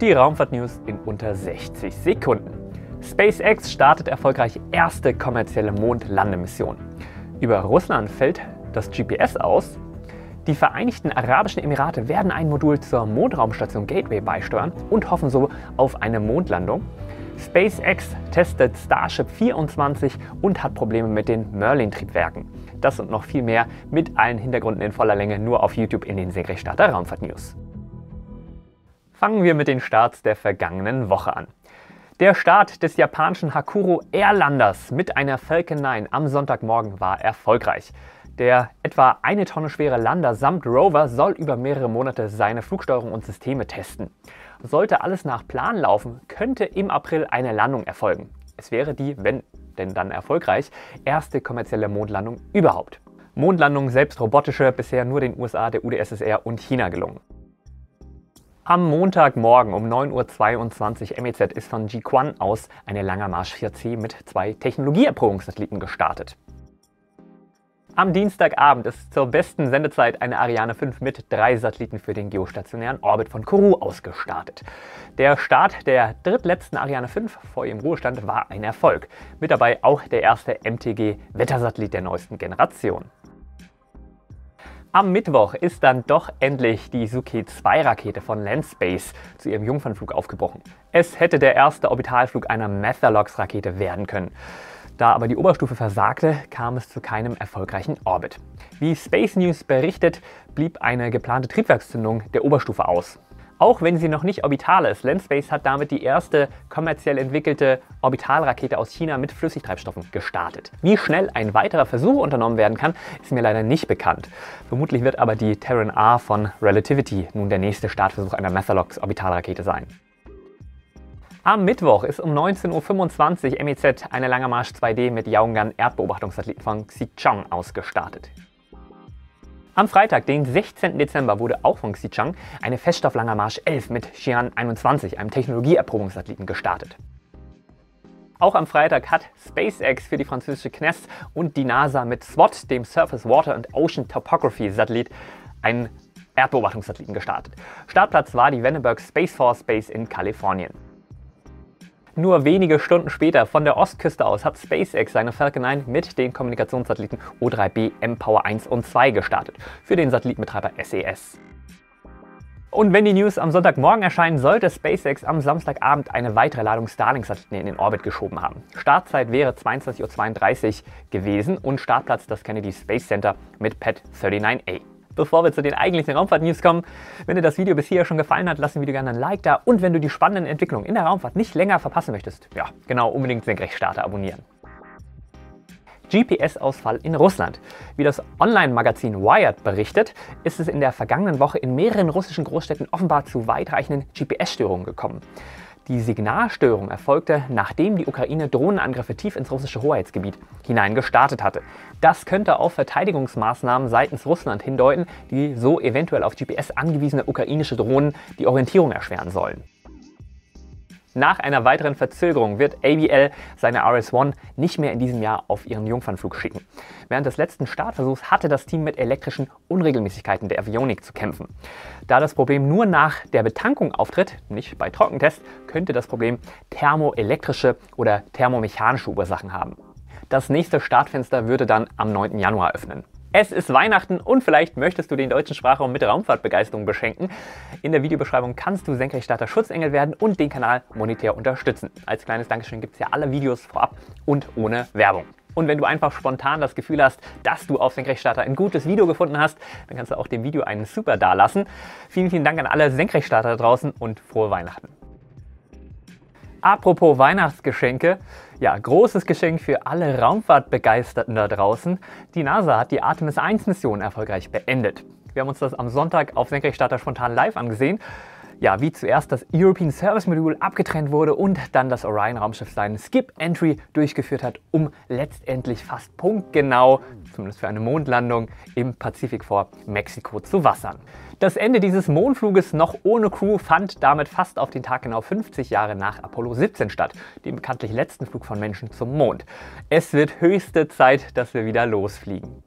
Die Raumfahrt-News in unter 60 Sekunden. SpaceX startet erfolgreich erste kommerzielle Mondlandemission. Über Russland fällt das GPS aus. Die Vereinigten Arabischen Emirate werden ein Modul zur Mondraumstation Gateway beisteuern und hoffen so auf eine Mondlandung. SpaceX testet Starship 24 und hat Probleme mit den Merlin-Triebwerken. Das und noch viel mehr mit allen Hintergründen in voller Länge nur auf YouTube in den Senkrechtstarter Raumfahrt News. Fangen wir mit den Starts der vergangenen Woche an. Der Start des japanischen Hakuro Airlanders mit einer Falcon 9 am Sonntagmorgen war erfolgreich. Der etwa eine Tonne schwere Lander samt Rover soll über mehrere Monate seine Flugsteuerung und Systeme testen. Sollte alles nach Plan laufen, könnte im April eine Landung erfolgen. Es wäre die, wenn denn dann erfolgreich, erste kommerzielle Mondlandung überhaupt. Mondlandungen selbst robotische bisher nur den USA, der UdSSR und China gelungen. Am Montagmorgen um 9.22 Uhr MEZ ist von Jiquan aus eine Langer Marsch 4C mit zwei Technologieerprobungssatelliten gestartet. Am Dienstagabend ist zur besten Sendezeit eine Ariane 5 mit drei Satelliten für den geostationären Orbit von Kourou ausgestartet. Der Start der drittletzten Ariane 5 vor ihrem Ruhestand war ein Erfolg. Mit dabei auch der erste MTG-Wettersatellit der neuesten Generation. Am Mittwoch ist dann doch endlich die Suki 2 Rakete von Landspace zu ihrem Jungfernflug aufgebrochen. Es hätte der erste Orbitalflug einer Metherlox Rakete werden können. Da aber die Oberstufe versagte, kam es zu keinem erfolgreichen Orbit. Wie Space News berichtet, blieb eine geplante Triebwerkszündung der Oberstufe aus. Auch wenn sie noch nicht orbital ist, Landspace hat damit die erste kommerziell entwickelte Orbitalrakete aus China mit Flüssigtreibstoffen gestartet. Wie schnell ein weiterer Versuch unternommen werden kann, ist mir leider nicht bekannt. Vermutlich wird aber die Terran R von Relativity nun der nächste Startversuch einer Metalox Orbitalrakete sein. Am Mittwoch ist um 19.25 Uhr MEZ eine Langer Marsch 2D mit Yaogan Erdbeobachtungssatelliten von Xichang ausgestartet. Am Freitag, den 16. Dezember, wurde auch von Xichang eine Feststofflanger Marsch 11 mit Xi'an 21, einem Technologieerprobungssatelliten, gestartet. Auch am Freitag hat SpaceX für die französische CNES und die NASA mit SWOT, dem Surface Water and Ocean Topography Satellit, einen Erdbeobachtungssatelliten gestartet. Startplatz war die Vandenberg Space Force Base in Kalifornien. Nur wenige Stunden später von der Ostküste aus hat SpaceX seine Falcon 9 mit den Kommunikationssatelliten O3B mPOWER 1 und 2 gestartet für den Satellitenbetreiber SES. Und wenn die News am Sonntagmorgen erscheinen, sollte SpaceX am Samstagabend eine weitere Ladung Starlink-Satelliten in den Orbit geschoben haben. Startzeit wäre 22.32 Uhr gewesen und Startplatz das Kennedy Space Center mit PET 39A bevor wir zu den eigentlichen Raumfahrt-News kommen. Wenn dir das Video bis hier schon gefallen hat, lass dem Video gerne ein Like da. Und wenn du die spannenden Entwicklungen in der Raumfahrt nicht länger verpassen möchtest, ja, genau, unbedingt Senkrechtstarter abonnieren. GPS-Ausfall in Russland. Wie das Online-Magazin Wired berichtet, ist es in der vergangenen Woche in mehreren russischen Großstädten offenbar zu weitreichenden GPS-Störungen gekommen. Die Signalstörung erfolgte, nachdem die Ukraine Drohnenangriffe tief ins russische Hoheitsgebiet hinein gestartet hatte. Das könnte auf Verteidigungsmaßnahmen seitens Russland hindeuten, die so eventuell auf GPS angewiesene ukrainische Drohnen die Orientierung erschweren sollen. Nach einer weiteren Verzögerung wird ABL seine RS-1 nicht mehr in diesem Jahr auf ihren Jungfernflug schicken. Während des letzten Startversuchs hatte das Team mit elektrischen Unregelmäßigkeiten der Avionik zu kämpfen. Da das Problem nur nach der Betankung auftritt, nicht bei Trockentests, könnte das Problem thermoelektrische oder thermomechanische Ursachen haben. Das nächste Startfenster würde dann am 9. Januar öffnen. Es ist Weihnachten und vielleicht möchtest du den deutschen Sprachraum mit Raumfahrtbegeisterung beschenken. In der Videobeschreibung kannst du Senkrechtstarter Schutzengel werden und den Kanal monetär unterstützen. Als kleines Dankeschön gibt es ja alle Videos vorab und ohne Werbung. Und wenn du einfach spontan das Gefühl hast, dass du auf Senkrechtstarter ein gutes Video gefunden hast, dann kannst du auch dem Video einen Super dalassen. Vielen, vielen Dank an alle Senkrechtstarter draußen und frohe Weihnachten. Apropos Weihnachtsgeschenke, ja, großes Geschenk für alle Raumfahrtbegeisterten da draußen. Die NASA hat die Artemis 1 Mission erfolgreich beendet. Wir haben uns das am Sonntag auf Senkrechtstarter spontan live angesehen. Ja, wie zuerst das European Service Module abgetrennt wurde und dann das Orion Raumschiff seinen Skip Entry durchgeführt hat, um letztendlich fast punktgenau, zumindest für eine Mondlandung, im Pazifik vor Mexiko zu wassern. Das Ende dieses Mondfluges noch ohne Crew fand damit fast auf den Tag genau 50 Jahre nach Apollo 17 statt, dem bekanntlich letzten Flug von Menschen zum Mond. Es wird höchste Zeit, dass wir wieder losfliegen.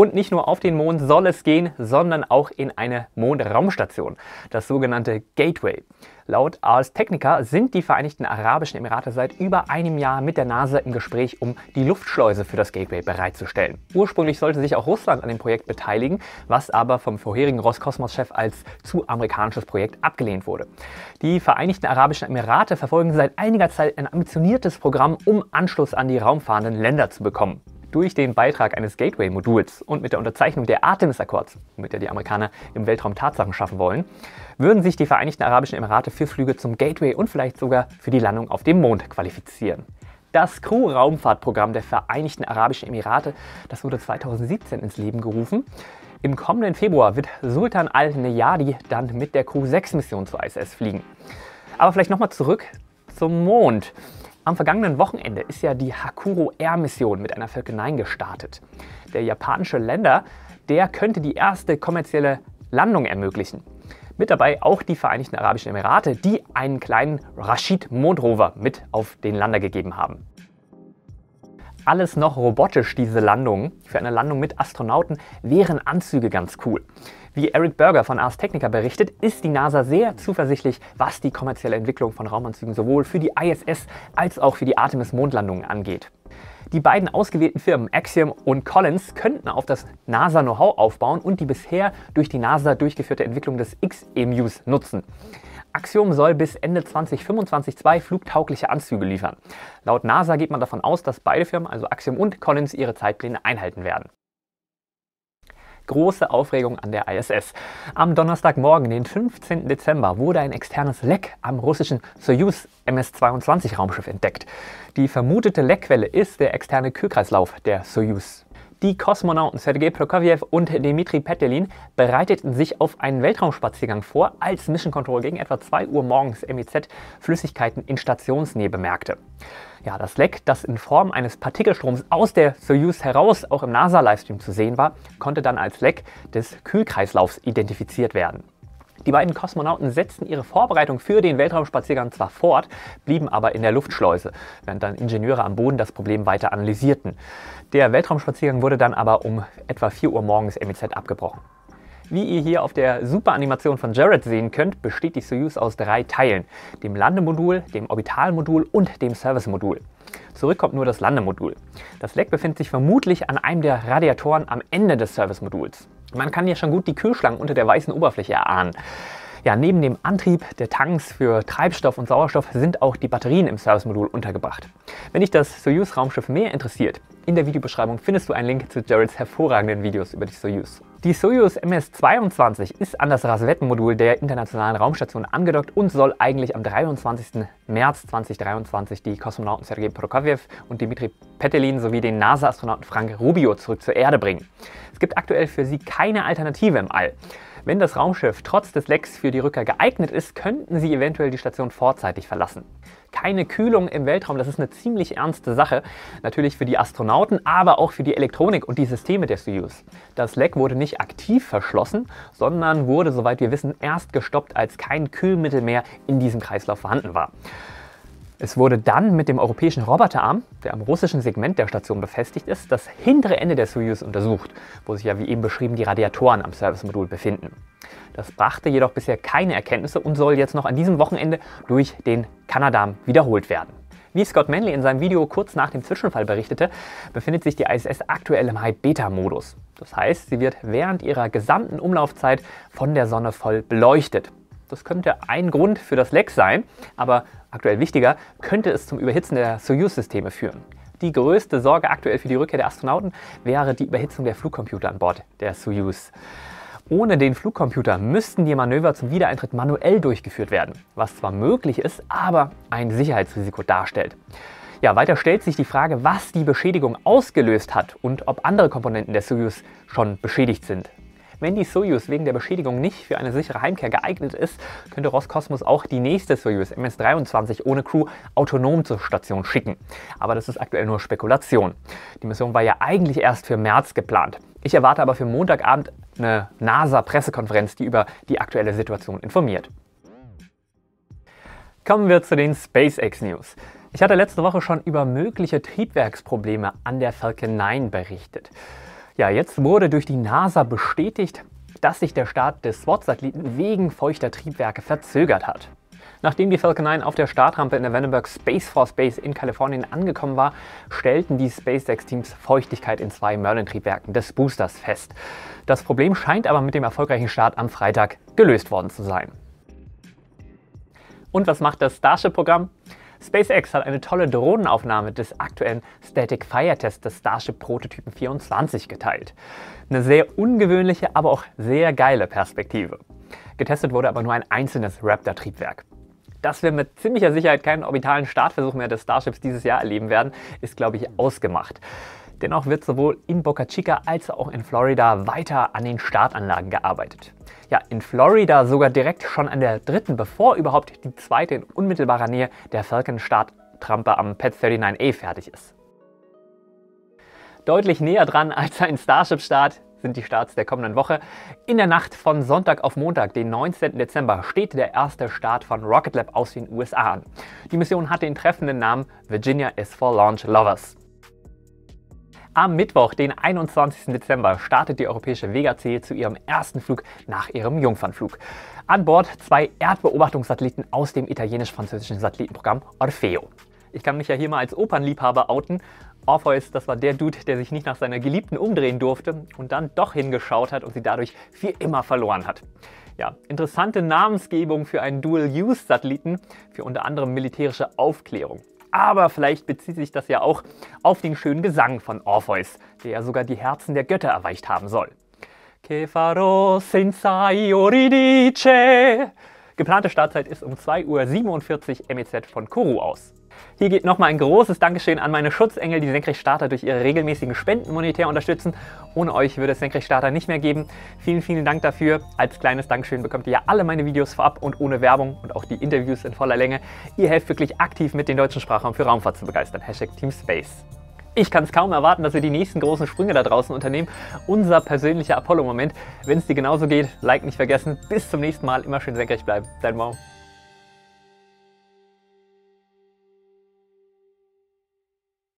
Und nicht nur auf den Mond soll es gehen, sondern auch in eine Mondraumstation, das sogenannte Gateway. Laut Ars Technica sind die Vereinigten Arabischen Emirate seit über einem Jahr mit der NASA im Gespräch, um die Luftschleuse für das Gateway bereitzustellen. Ursprünglich sollte sich auch Russland an dem Projekt beteiligen, was aber vom vorherigen Roskosmos-Chef als zu amerikanisches Projekt abgelehnt wurde. Die Vereinigten Arabischen Emirate verfolgen seit einiger Zeit ein ambitioniertes Programm, um Anschluss an die raumfahrenden Länder zu bekommen durch den Beitrag eines Gateway-Moduls und mit der Unterzeichnung der Artemis-Akkords, mit der die Amerikaner im Weltraum Tatsachen schaffen wollen, würden sich die Vereinigten Arabischen Emirate für Flüge zum Gateway und vielleicht sogar für die Landung auf dem Mond qualifizieren. Das Crew-Raumfahrtprogramm der Vereinigten Arabischen Emirate, das wurde 2017 ins Leben gerufen. Im kommenden Februar wird Sultan al-Neyadi dann mit der Crew 6 Mission zur ISS fliegen. Aber vielleicht nochmal zurück zum Mond. Am vergangenen Wochenende ist ja die Hakuro Air Mission mit einer Falcon 9 gestartet. Der japanische Länder, der könnte die erste kommerzielle Landung ermöglichen. Mit dabei auch die Vereinigten Arabischen Emirate, die einen kleinen Rashid Mondrover mit auf den Lander gegeben haben. Alles noch robotisch, diese Landungen. Für eine Landung mit Astronauten wären Anzüge ganz cool. Wie Eric Berger von Ars Technica berichtet, ist die NASA sehr zuversichtlich, was die kommerzielle Entwicklung von Raumanzügen sowohl für die ISS als auch für die Artemis-Mondlandungen angeht. Die beiden ausgewählten Firmen Axiom und Collins könnten auf das NASA-Know-how aufbauen und die bisher durch die NASA durchgeführte Entwicklung des X-EMUs nutzen. Axiom soll bis Ende 2025 zwei flugtaugliche Anzüge liefern. Laut NASA geht man davon aus, dass beide Firmen, also Axiom und Collins, ihre Zeitpläne einhalten werden große Aufregung an der ISS. Am Donnerstagmorgen, den 15. Dezember, wurde ein externes Leck am russischen Soyuz MS-22 Raumschiff entdeckt. Die vermutete Leckquelle ist der externe Kühlkreislauf der Soyuz. Die Kosmonauten Sergei Prokofjew und Dmitri Petelin bereiteten sich auf einen Weltraumspaziergang vor, als Mission Control gegen etwa 2 Uhr morgens MEZ Flüssigkeiten in Stationsnähe bemerkte. Ja, das Leck, das in Form eines Partikelstroms aus der Soyuz heraus auch im NASA-Livestream zu sehen war, konnte dann als Leck des Kühlkreislaufs identifiziert werden. Die beiden Kosmonauten setzten ihre Vorbereitung für den Weltraumspaziergang zwar fort, blieben aber in der Luftschleuse, während dann Ingenieure am Boden das Problem weiter analysierten. Der Weltraumspaziergang wurde dann aber um etwa 4 Uhr morgens MIZ abgebrochen. Wie ihr hier auf der Super-Animation von Jared sehen könnt, besteht die Soyuz aus drei Teilen. Dem Landemodul, dem Orbitalmodul und dem Servicemodul. Zurück kommt nur das Landemodul. Das Leck befindet sich vermutlich an einem der Radiatoren am Ende des Servicemoduls. Man kann hier schon gut die Kühlschlangen unter der weißen Oberfläche erahnen. Ja, neben dem Antrieb der Tanks für Treibstoff und Sauerstoff sind auch die Batterien im Servicemodul untergebracht. Wenn dich das Soyuz-Raumschiff mehr interessiert, in der Videobeschreibung findest du einen Link zu Jareds hervorragenden Videos über die Soyuz. Die Soyuz MS-22 ist an das Rasvettenmodul der Internationalen Raumstation angedockt und soll eigentlich am 23. März 2023 die Kosmonauten Sergei Prokofjew und Dmitri Petelin sowie den NASA-Astronauten Frank Rubio zurück zur Erde bringen. Es gibt aktuell für sie keine Alternative im All. Wenn das Raumschiff trotz des Lecks für die Rückkehr geeignet ist, könnten sie eventuell die Station vorzeitig verlassen. Keine Kühlung im Weltraum, das ist eine ziemlich ernste Sache. Natürlich für die Astronauten, aber auch für die Elektronik und die Systeme der Soyuz. Das Leck wurde nicht aktiv verschlossen, sondern wurde, soweit wir wissen, erst gestoppt, als kein Kühlmittel mehr in diesem Kreislauf vorhanden war. Es wurde dann mit dem europäischen Roboterarm, der am russischen Segment der Station befestigt ist, das hintere Ende der Soyuz untersucht, wo sich ja wie eben beschrieben die Radiatoren am Servicemodul befinden. Das brachte jedoch bisher keine Erkenntnisse und soll jetzt noch an diesem Wochenende durch den Kanadam wiederholt werden. Wie Scott Manley in seinem Video kurz nach dem Zwischenfall berichtete, befindet sich die ISS aktuell im High-Beta-Modus. Das heißt, sie wird während ihrer gesamten Umlaufzeit von der Sonne voll beleuchtet. Das könnte ein Grund für das Leck sein, aber aktuell wichtiger, könnte es zum Überhitzen der Soyuz-Systeme führen. Die größte Sorge aktuell für die Rückkehr der Astronauten wäre die Überhitzung der Flugcomputer an Bord der Soyuz. Ohne den Flugcomputer müssten die Manöver zum Wiedereintritt manuell durchgeführt werden, was zwar möglich ist, aber ein Sicherheitsrisiko darstellt. Ja, weiter stellt sich die Frage, was die Beschädigung ausgelöst hat und ob andere Komponenten der Soyuz schon beschädigt sind. Wenn die Soyuz wegen der Beschädigung nicht für eine sichere Heimkehr geeignet ist, könnte Roskosmos auch die nächste Soyuz MS-23 ohne Crew autonom zur Station schicken. Aber das ist aktuell nur Spekulation. Die Mission war ja eigentlich erst für März geplant. Ich erwarte aber für Montagabend eine NASA-Pressekonferenz, die über die aktuelle Situation informiert. Kommen wir zu den SpaceX News. Ich hatte letzte Woche schon über mögliche Triebwerksprobleme an der Falcon 9 berichtet. Ja, jetzt wurde durch die NASA bestätigt, dass sich der Start des SWAT-Satelliten wegen feuchter Triebwerke verzögert hat. Nachdem die Falcon 9 auf der Startrampe in der Vandenberg Space Force Base in Kalifornien angekommen war, stellten die SpaceX-Teams Feuchtigkeit in zwei Merlin-Triebwerken des Boosters fest. Das Problem scheint aber mit dem erfolgreichen Start am Freitag gelöst worden zu sein. Und was macht das Starship-Programm? SpaceX hat eine tolle Drohnenaufnahme des aktuellen Static Fire Tests des Starship Prototypen 24 geteilt. Eine sehr ungewöhnliche, aber auch sehr geile Perspektive. Getestet wurde aber nur ein einzelnes Raptor-Triebwerk. Dass wir mit ziemlicher Sicherheit keinen orbitalen Startversuch mehr des Starships dieses Jahr erleben werden, ist, glaube ich, ausgemacht. Dennoch wird sowohl in Boca Chica als auch in Florida weiter an den Startanlagen gearbeitet. Ja, in Florida sogar direkt schon an der dritten, bevor überhaupt die zweite in unmittelbarer Nähe der Falcon-Starttrampe am Pet 39A fertig ist. Deutlich näher dran als ein Starship-Start sind die Starts der kommenden Woche. In der Nacht von Sonntag auf Montag, den 19. Dezember, steht der erste Start von Rocket Lab aus den USA an. Die Mission hat den treffenden Namen Virginia is for Launch Lovers. Am Mittwoch, den 21. Dezember, startet die europäische Vega C zu ihrem ersten Flug nach ihrem Jungfernflug. An Bord zwei Erdbeobachtungssatelliten aus dem italienisch-französischen Satellitenprogramm Orfeo. Ich kann mich ja hier mal als Opernliebhaber outen Orpheus, das war der Dude, der sich nicht nach seiner Geliebten umdrehen durfte und dann doch hingeschaut hat und sie dadurch für immer verloren hat. Ja, interessante Namensgebung für einen Dual-Use-Satelliten für unter anderem militärische Aufklärung. Aber vielleicht bezieht sich das ja auch auf den schönen Gesang von Orpheus, der ja sogar die Herzen der Götter erweicht haben soll. Che farò senza Euridice. Geplante Startzeit ist um 2.47 Uhr MEZ von Kourou aus. Hier geht nochmal ein großes Dankeschön an meine Schutzengel, die Senkrechtstarter durch ihre regelmäßigen Spenden monetär unterstützen. Ohne euch würde es Senkrechtstarter nicht mehr geben. Vielen, vielen Dank dafür. Als kleines Dankeschön bekommt ihr ja alle meine Videos vorab und ohne Werbung und auch die Interviews in voller Länge. Ihr helft wirklich aktiv mit, den deutschen Sprachraum für Raumfahrt zu begeistern. Hashtag TeamSpace. Ich kann es kaum erwarten, dass wir die nächsten großen Sprünge da draußen unternehmen. Unser persönlicher Apollo-Moment. Wenn es dir genauso geht, Like nicht vergessen. Bis zum nächsten Mal. Immer schön senkrecht bleiben. Dein Mo.